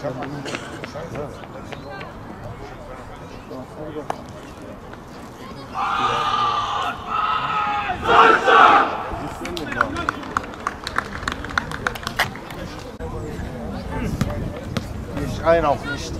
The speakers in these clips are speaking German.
Ich rein auch nicht.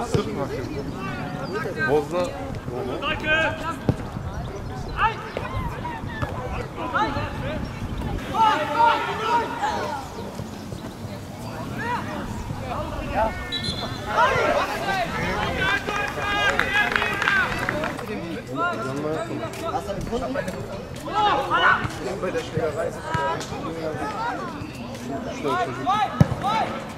Ya? Sırt bakıyor. Bozda. Yapmadım. Ben de deneyeceğim. Dışarı. Şey ne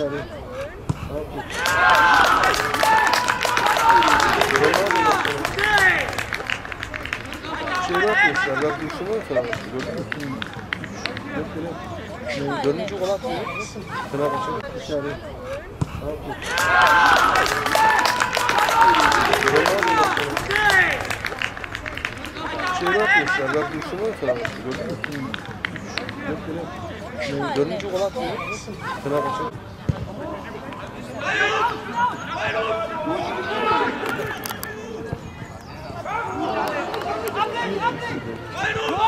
Sorry. Şey yapmışlar, yapmışlar var sana. Gördün mü? Dönünce gol atmıyor. Sıra kaçıyor. Dışarı. Ne Şey yapmışlar, yapmışlar var sana. Gördün mü? Dönünce gol atmıyor. Sıra kaçıyor. En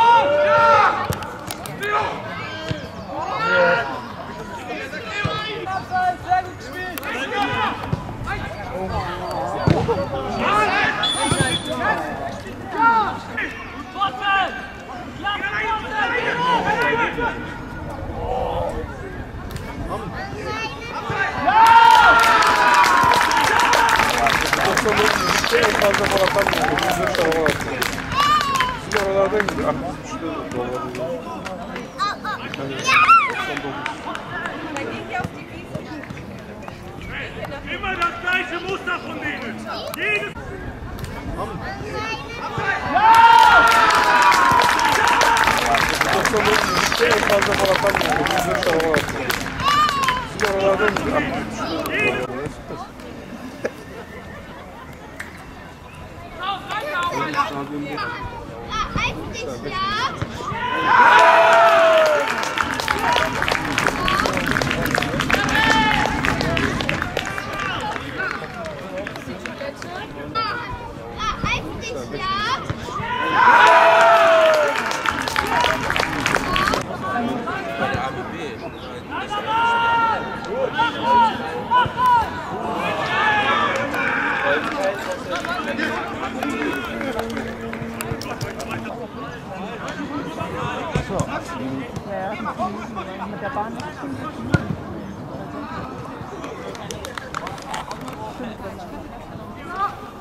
fazla falan Bizim tarafa atıyor. Siz oralardan gidiyor. Ah, üçte dolanıyor. Yani 99. Immer das gleiche Muster von denen. Jedes... en fazla falan Bizim tarafa atıyor. Siz oralardan gidiyor. Sizin so. Ja. Mit der Bahn.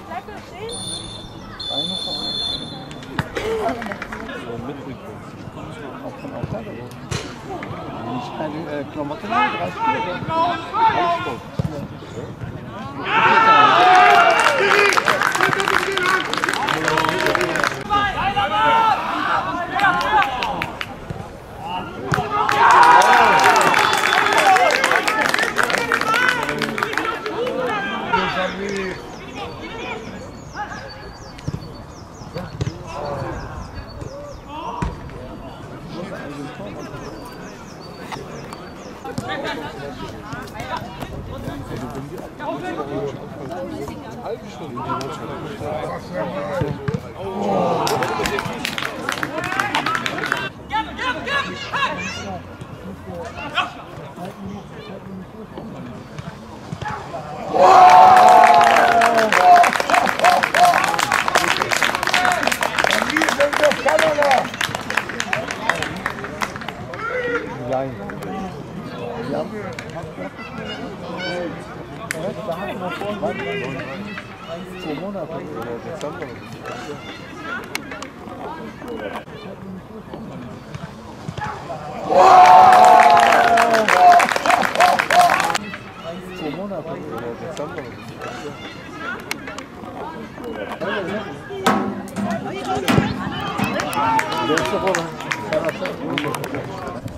Bleib doch stehen. Beine vorne. So, Mittelpunkt. Auch von Aufteil oder? Nicht keine äh, Klamotten, 30 Kilo. Ausdruck. Ja! Yep. Evet, daha mı? Zwei Monate. Oder Dezember. Zwei Monate. Oder Dezember.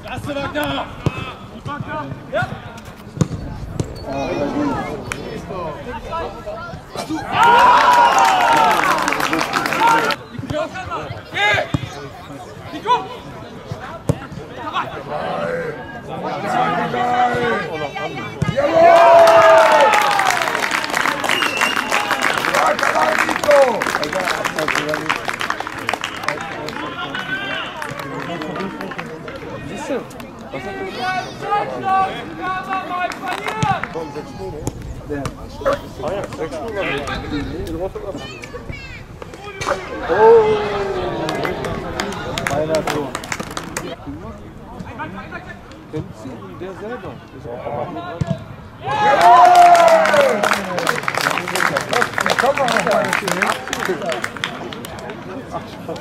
Lasse Wagner! Siehst du? Was hat er gemacht? Komm, sechs Stunden. Der. Ah ja, sechs Stunden. Rotterdam. Einer so. Kennt sie der selber? Ist auch aber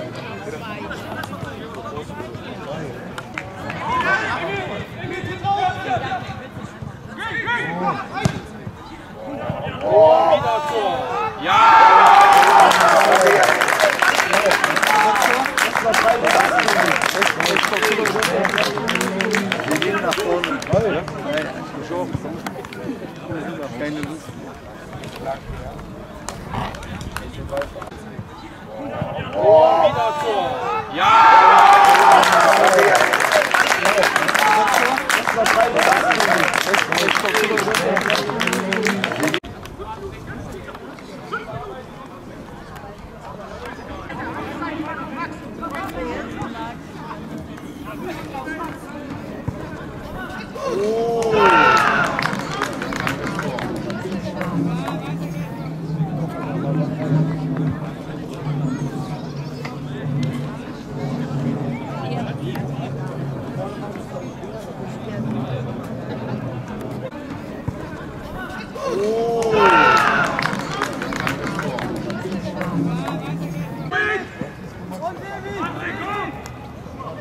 Wir vorne. Nein, ich auch. Keine Lust. Mach ihn, Tor.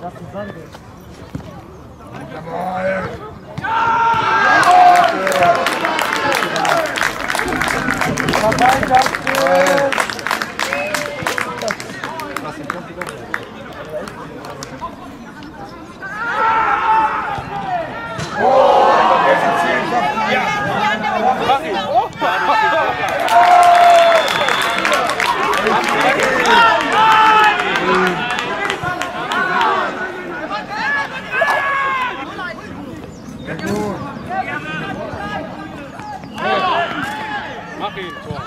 Also der Laden fällt Kaffee im Tor.